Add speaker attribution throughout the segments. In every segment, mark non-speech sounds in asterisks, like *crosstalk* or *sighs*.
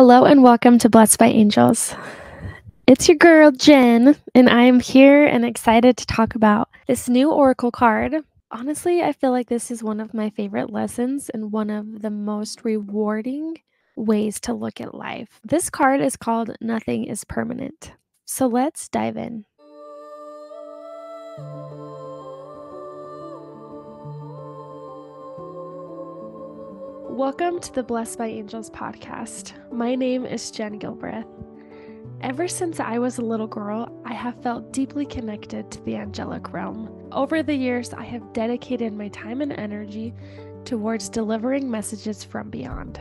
Speaker 1: Hello and welcome to Blessed by Angels. It's your girl Jen, and I'm here and excited to talk about this new Oracle card. Honestly, I feel like this is one of my favorite lessons and one of the most rewarding ways to look at life. This card is called Nothing is Permanent. So let's dive in. Welcome to the Blessed by Angels podcast. My name is Jen Gilbreth. Ever since I was a little girl, I have felt deeply connected to the angelic realm. Over the years, I have dedicated my time and energy towards delivering messages from beyond.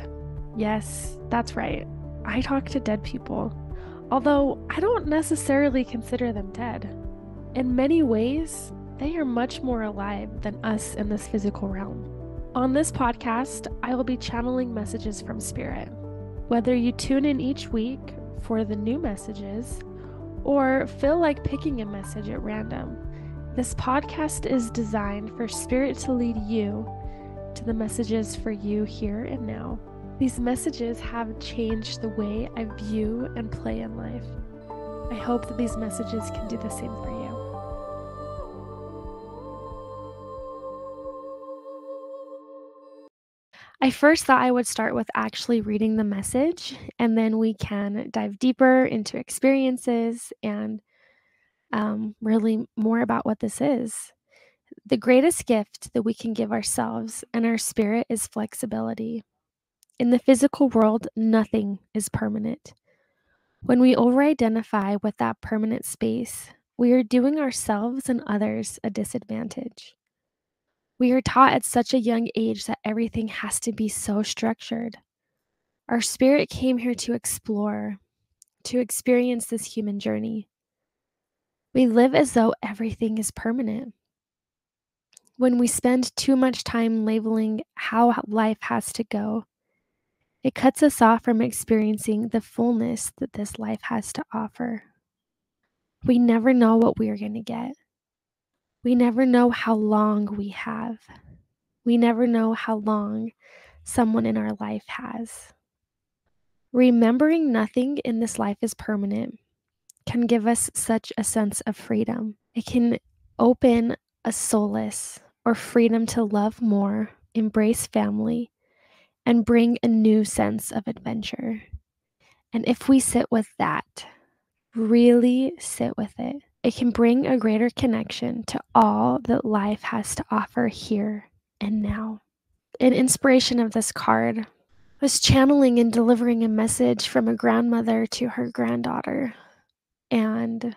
Speaker 1: Yes, that's right. I talk to dead people, although I don't necessarily consider them dead. In many ways, they are much more alive than us in this physical realm. On this podcast, I will be channeling messages from Spirit. Whether you tune in each week for the new messages or feel like picking a message at random, this podcast is designed for Spirit to lead you to the messages for you here and now. These messages have changed the way I view and play in life. I hope that these messages can do the same for you. I first thought I would start with actually reading the message, and then we can dive deeper into experiences and um, really more about what this is. The greatest gift that we can give ourselves and our spirit is flexibility. In the physical world, nothing is permanent. When we over identify with that permanent space, we are doing ourselves and others a disadvantage. We are taught at such a young age that everything has to be so structured. Our spirit came here to explore, to experience this human journey. We live as though everything is permanent. When we spend too much time labeling how life has to go, it cuts us off from experiencing the fullness that this life has to offer. We never know what we are going to get. We never know how long we have. We never know how long someone in our life has. Remembering nothing in this life is permanent can give us such a sense of freedom. It can open a solace or freedom to love more, embrace family, and bring a new sense of adventure. And if we sit with that, really sit with it, it can bring a greater connection to all that life has to offer here and now. An inspiration of this card was channeling and delivering a message from a grandmother to her granddaughter. And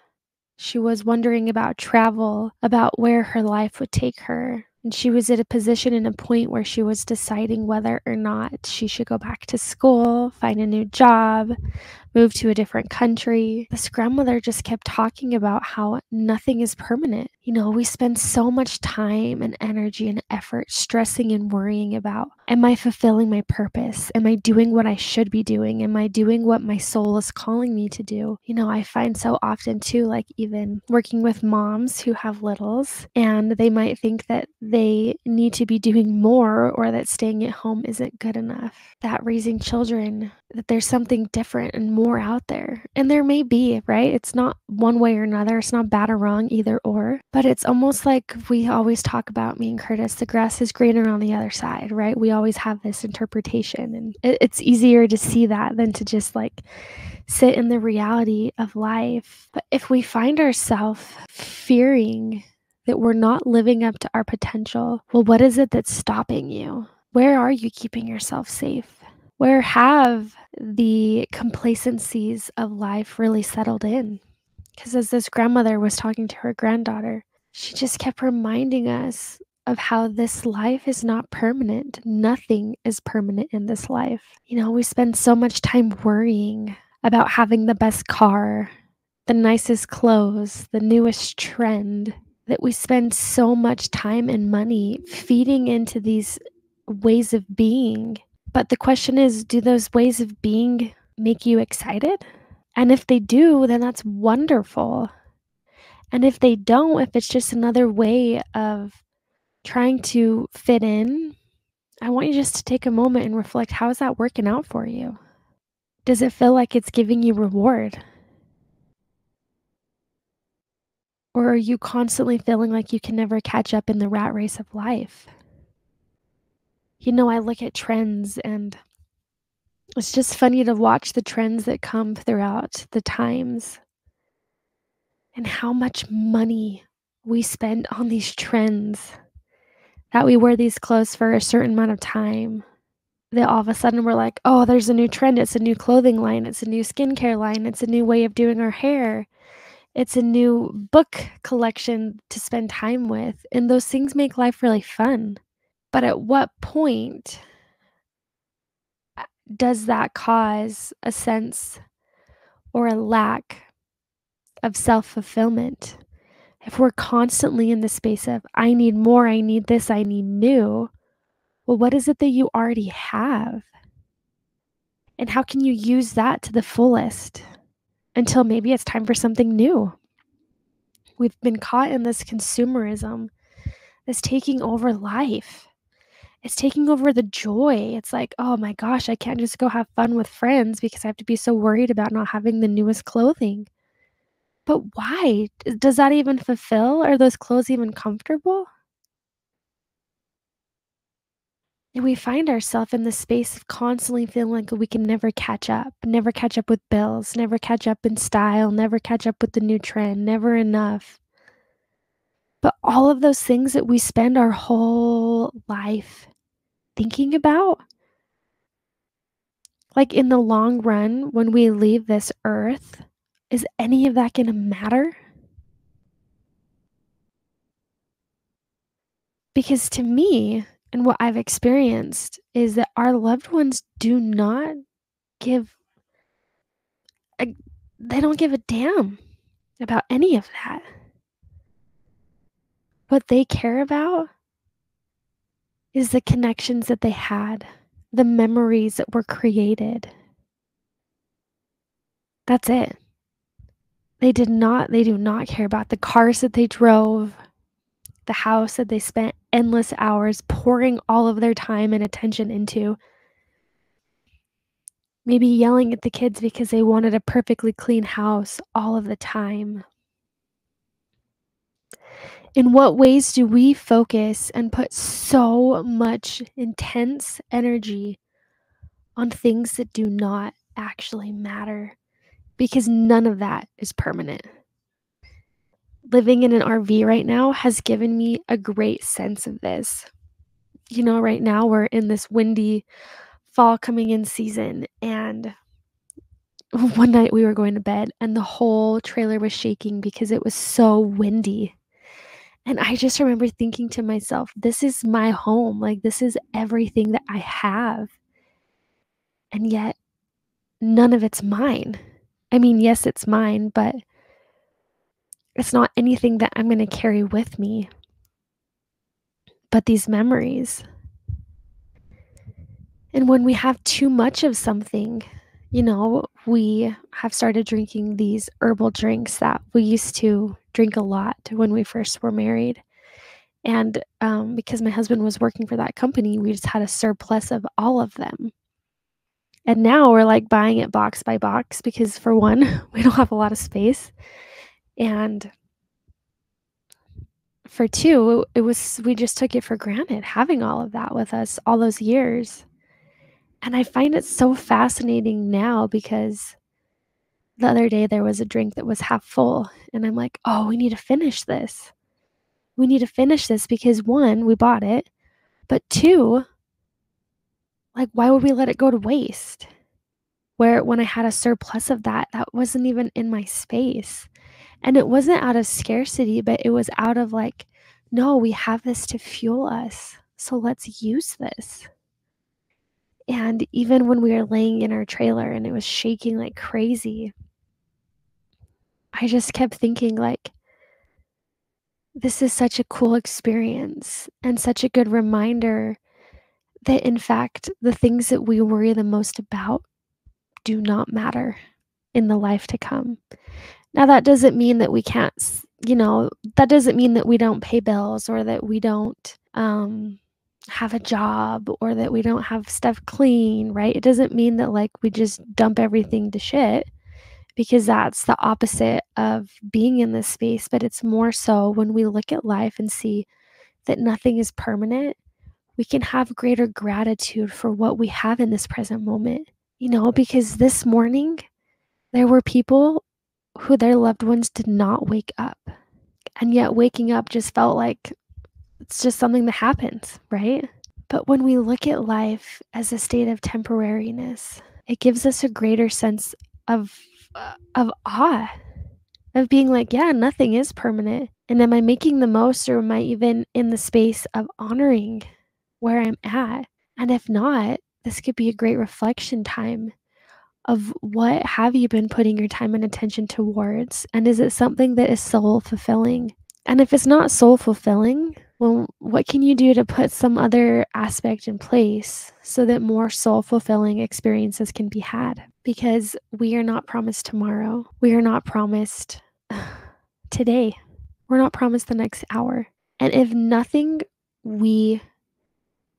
Speaker 1: she was wondering about travel, about where her life would take her. And she was at a position and a point where she was deciding whether or not she should go back to school, find a new job, move to a different country. This grandmother just kept talking about how nothing is permanent. You know, we spend so much time and energy and effort stressing and worrying about am I fulfilling my purpose? Am I doing what I should be doing? Am I doing what my soul is calling me to do? You know, I find so often too, like even working with moms who have littles and they might think that they need to be doing more or that staying at home isn't good enough. That raising children, that there's something different and more out there. And there may be, right? It's not one way or another. It's not bad or wrong, either or. But it's almost like we always talk about me and Curtis, the grass is greener on the other side, right? We always have this interpretation. And it, it's easier to see that than to just like sit in the reality of life. But if we find ourselves fearing that we're not living up to our potential, well, what is it that's stopping you? Where are you keeping yourself safe? Where have the complacencies of life really settled in? Because as this grandmother was talking to her granddaughter, she just kept reminding us of how this life is not permanent. Nothing is permanent in this life. You know, we spend so much time worrying about having the best car, the nicest clothes, the newest trend, that we spend so much time and money feeding into these ways of being. But the question is do those ways of being make you excited? And if they do, then that's wonderful. And if they don't, if it's just another way of trying to fit in, I want you just to take a moment and reflect how is that working out for you? Does it feel like it's giving you reward? Or are you constantly feeling like you can never catch up in the rat race of life? You know, I look at trends and it's just funny to watch the trends that come throughout the times and how much money we spend on these trends. That we wear these clothes for a certain amount of time. That all of a sudden we're like, oh, there's a new trend. It's a new clothing line. It's a new skincare line. It's a new way of doing our hair. It's a new book collection to spend time with. And those things make life really fun. But at what point uh, does that cause a sense or a lack of self fulfillment? If we're constantly in the space of, I need more, I need this, I need new, well, what is it that you already have? And how can you use that to the fullest until maybe it's time for something new? We've been caught in this consumerism that's taking over life. It's taking over the joy. It's like, oh my gosh, I can't just go have fun with friends because I have to be so worried about not having the newest clothing. But why? Does that even fulfill? Are those clothes even comfortable? And we find ourselves in the space of constantly feeling like we can never catch up, never catch up with bills, never catch up in style, never catch up with the new trend, never enough. But all of those things that we spend our whole life thinking about, like in the long run, when we leave this earth, is any of that going to matter? Because to me, and what I've experienced is that our loved ones do not give a, they don't give a damn about any of that. What they care about is the connections that they had, the memories that were created. That's it. They did not, they do not care about the cars that they drove, the house that they spent endless hours pouring all of their time and attention into. Maybe yelling at the kids because they wanted a perfectly clean house all of the time. In what ways do we focus and put so much intense energy on things that do not actually matter? Because none of that is permanent living in an RV right now has given me a great sense of this. You know, right now we're in this windy fall coming in season, and *laughs* one night we were going to bed and the whole trailer was shaking because it was so windy. And I just remember thinking to myself, this is my home. Like, this is everything that I have. And yet, none of it's mine. I mean, yes, it's mine, but it's not anything that I'm going to carry with me, but these memories. And when we have too much of something, you know, we have started drinking these herbal drinks that we used to drink a lot when we first were married. And um, because my husband was working for that company, we just had a surplus of all of them. And now we're like buying it box by box because, for one, *laughs* we don't have a lot of space. And for two, it was, we just took it for granted having all of that with us all those years. And I find it so fascinating now because the other day there was a drink that was half full. And I'm like, oh, we need to finish this. We need to finish this because one, we bought it. But two, like, why would we let it go to waste? Where when I had a surplus of that, that wasn't even in my space. And it wasn't out of scarcity, but it was out of like, no, we have this to fuel us. So let's use this. And even when we were laying in our trailer and it was shaking like crazy, I just kept thinking, like, this is such a cool experience and such a good reminder that, in fact, the things that we worry the most about do not matter in the life to come. Now, that doesn't mean that we can't, you know, that doesn't mean that we don't pay bills or that we don't, um, have a job or that we don't have stuff clean, right? It doesn't mean that like we just dump everything to shit because that's the opposite of being in this space, but it's more so when we look at life and see that nothing is permanent, we can have greater gratitude for what we have in this present moment. You know, because this morning there were people who their loved ones did not wake up. And yet waking up just felt like it's just something that happens, right? But when we look at life as a state of temporariness, it gives us a greater sense of uh, of awe of being like, yeah, nothing is permanent. And am I making the most or am I even in the space of honoring where I'm at? And if not, this could be a great reflection time of what have you been putting your time and attention towards? And is it something that is soul fulfilling? And if it's not soul fulfilling, well, what can you do to put some other aspect in place so that more soul fulfilling experiences can be had? Because we are not promised tomorrow. We are not promised *sighs* today. We're not promised the next hour. And if nothing we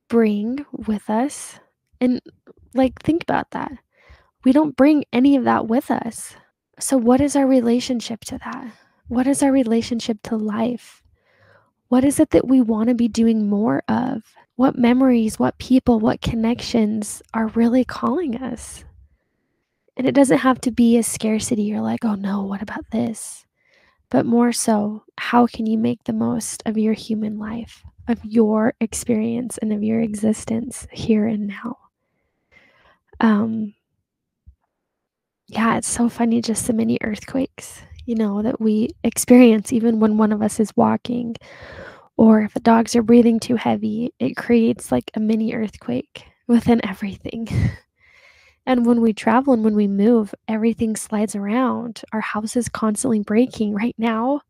Speaker 1: bring with us, and like think about that, we don't bring any of that with us. So, what is our relationship to that? What is our relationship to life? What is it that we want to be doing more of? What memories, what people, what connections are really calling us? And it doesn't have to be a scarcity. You're like, oh no, what about this? But more so, how can you make the most of your human life, of your experience, and of your existence here and now? Um, yeah, it's so funny just the many earthquakes, you know, that we experience even when one of us is walking or if the dogs are breathing too heavy, it creates like a mini earthquake within everything. *laughs* and when we travel and when we move, everything slides around. Our house is constantly breaking. Right now,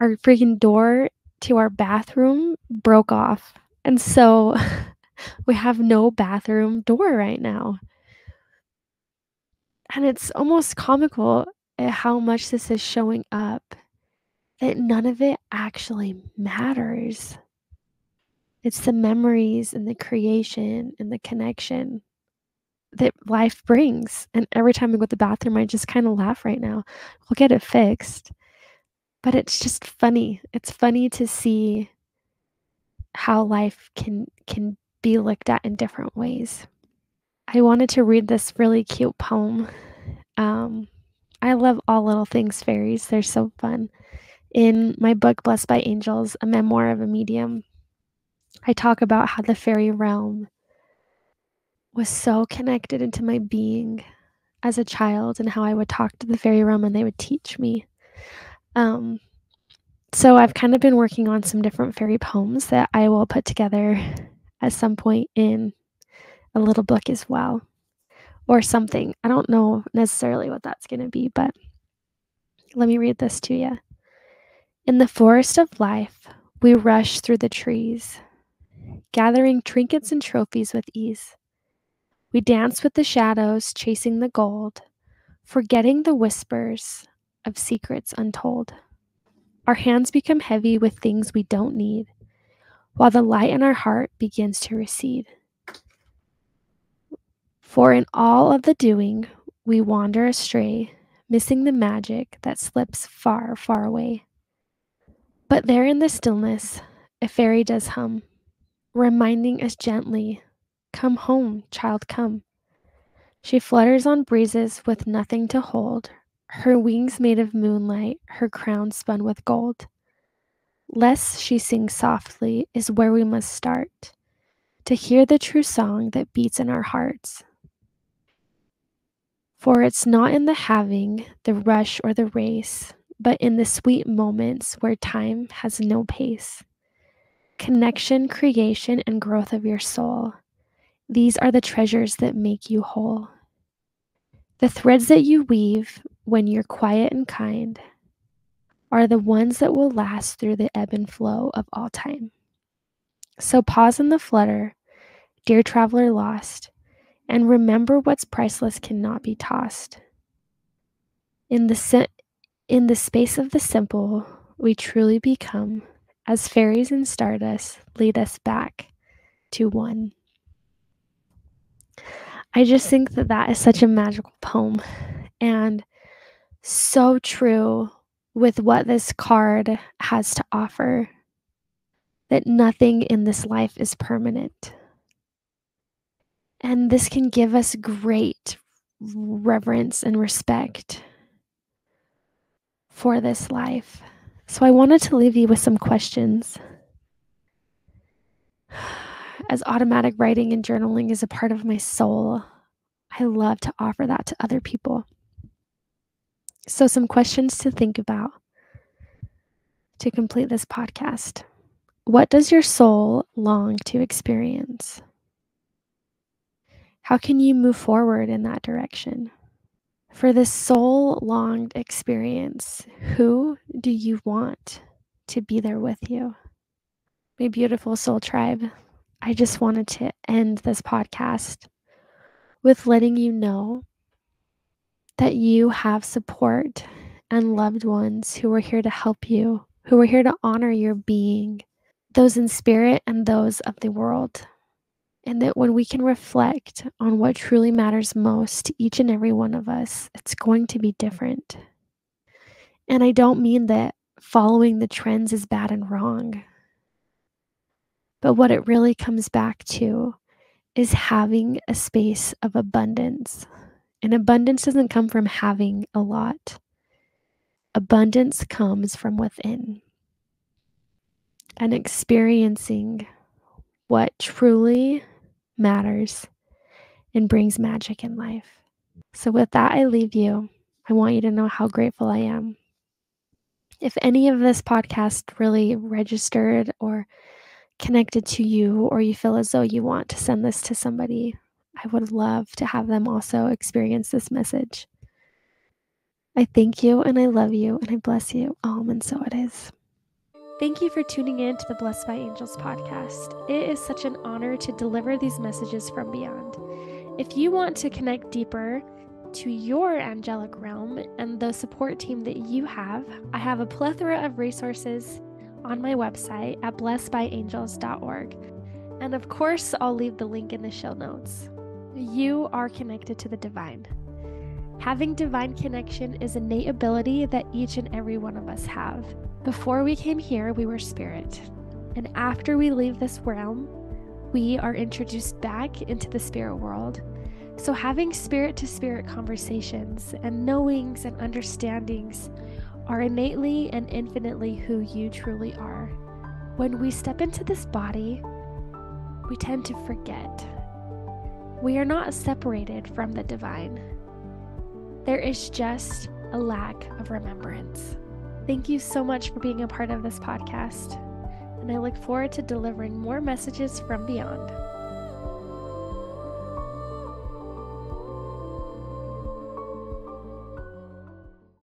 Speaker 1: our freaking door to our bathroom broke off. And so *laughs* we have no bathroom door right now. And it's almost comical at how much this is showing up that none of it actually matters. It's the memories and the creation and the connection that life brings. And every time I go to the bathroom, I just kind of laugh right now. We'll get it fixed. But it's just funny. It's funny to see how life can can be looked at in different ways. I wanted to read this really cute poem. Um, I love all little things fairies. They're so fun. In my book, Blessed by Angels, a memoir of a medium, I talk about how the fairy realm was so connected into my being as a child and how I would talk to the fairy realm and they would teach me. Um, so I've kind of been working on some different fairy poems that I will put together at some point in a little book as well or something. I don't know necessarily what that's going to be, but let me read this to you. In the forest of life, we rush through the trees, gathering trinkets and trophies with ease. We dance with the shadows, chasing the gold, forgetting the whispers of secrets untold. Our hands become heavy with things we don't need, while the light in our heart begins to recede. For in all of the doing, we wander astray, missing the magic that slips far, far away. But there in the stillness, a fairy does hum, reminding us gently, Come home, child, come. She flutters on breezes with nothing to hold, her wings made of moonlight, her crown spun with gold. Less she sings softly is where we must start to hear the true song that beats in our hearts. For it's not in the having, the rush, or the race but in the sweet moments where time has no pace. Connection, creation, and growth of your soul. These are the treasures that make you whole. The threads that you weave when you're quiet and kind are the ones that will last through the ebb and flow of all time. So pause in the flutter, dear traveler lost, and remember what's priceless cannot be tossed. In the in the space of the simple, we truly become, as fairies in stardust lead us back to one. I just think that that is such a magical poem and so true with what this card has to offer that nothing in this life is permanent. And this can give us great reverence and respect for this life. So I wanted to leave you with some questions. As automatic writing and journaling is a part of my soul, I love to offer that to other people. So, some questions to think about to complete this podcast. What does your soul long to experience? How can you move forward in that direction? For this soul longed experience, who do you want to be there with you? My beautiful soul tribe, I just wanted to end this podcast with letting you know that you have support and loved ones who are here to help you, who are here to honor your being, those in spirit and those of the world. And that when we can reflect on what truly matters most to each and every one of us, it's going to be different. And I don't mean that following the trends is bad and wrong. But what it really comes back to is having a space of abundance. And abundance doesn't come from having a lot, abundance comes from within and experiencing what truly matters and brings magic in life. So, with that, I leave you. I want you to know how grateful I am. If any of this podcast really registered or connected to you, or you feel as though you want to send this to somebody, I would love to have them also experience this message. I thank you and I love you and I bless you. Um, and so it is. Thank you for tuning in to the Blessed by Angels podcast. It is such an honor to deliver these messages from beyond. If you want to connect deeper to your angelic realm and the support team that you have, I have a plethora of resources on my website at blessedbyangels.org. And of course, I'll leave the link in the show notes. You are connected to the divine. Having divine connection is innate ability that each and every one of us have. Before we came here, we were spirit. And after we leave this realm, we are introduced back into the spirit world. So, having spirit to spirit conversations and knowings and understandings are innately and infinitely who you truly are. When we step into this body, we tend to forget. We are not separated from the divine. There is just a lack of remembrance. Thank you so much for being a part of this podcast, and I look forward to delivering more messages from beyond.